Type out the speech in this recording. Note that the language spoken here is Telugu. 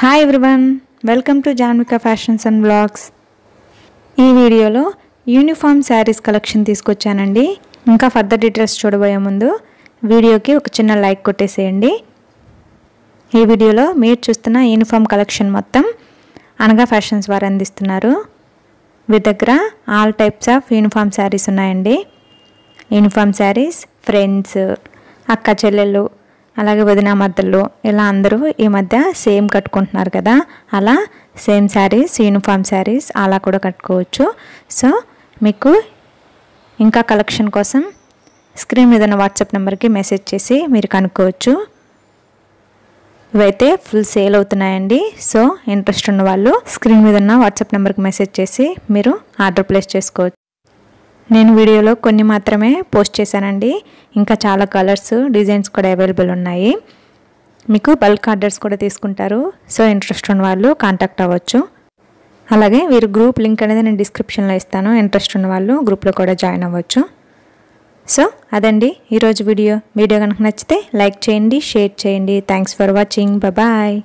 Hi everyone welcome to Janvika fashions and blogs ఈ వీడియోలో యూనిఫామ్ శారీస్ కలెక్షన్ తీసుకొచ్చానండి. ఇంకా ఫర్దర్ డీటెయిల్స్ చూడబోయే ముందు వీడియోకి ఒక చిన్న లైక్ కొట్టేసేయండి. ఈ వీడియోలో మీరు చూస్తున్న యూనిఫామ్ కలెక్షన్ మొత్తం అనగా ఫ్యాషన్స్ వారు అందిస్తున్నారు. వీరి దగ్గర all types of uniform saris ఉన్నాయండి. యూనిఫామ్ శారీస్ ఫ్రెండ్స్ అక్క చెల్లెళ్ళు అలాగే వదిన మద్దళ్ళు ఇలా అందరూ ఈ మధ్య సేమ్ కట్టుకుంటున్నారు కదా. అలా సేమ్ శారీస్ యూనిఫామ్ శారీస్ అలా కూడా కట్టుకోవచ్చు. సో మీకు ఇంకా కలెక్షన్ కోసం స్క్రీన్ మీద ఉన్న వాట్సాప్ నెంబర్కి మెసేజ్ చేసి మీరు కనుక్కోవచ్చు. ఇవైతే ఫుల్ సేల్ అవుతున్నాయండి. సో ఇంట్రెస్ట్ ఉన్న వాళ్ళు స్క్రీన్ మీద ఉన్న వాట్సాప్ నెంబర్కి మెసేజ్ చేసి మీరు ఆర్డర్ ప్లేస్ చేసుకోవచ్చు. నేను వీడియోలో కొన్ని మాత్రమే పోస్ట్ చేశానండి. ఇంకా చాలా కలర్స్ డిజైన్స్ కూడా అవైలబుల్ ఉన్నాయి. మీకు బల్క్ ఆర్డర్స్ కూడా తీసుకుంటారు. సో ఇంట్రెస్ట్ ఉన్న వాళ్ళు కాంటాక్ట్ అవ్వచ్చు. అలాగే వీరు గ్రూప్ లింక్ అనేది నేను డిస్క్రిప్షన్లో ఇస్తాను. ఇంట్రెస్ట్ ఉన్న వాళ్ళు గ్రూప్లో కూడా జాయిన్ అవ్వచ్చు. సో అదండి ఈరోజు వీడియో. వీడియో కనుక నచ్చితే లైక్ చేయండి షేర్ చేయండి. Thanks for watching. బాయ్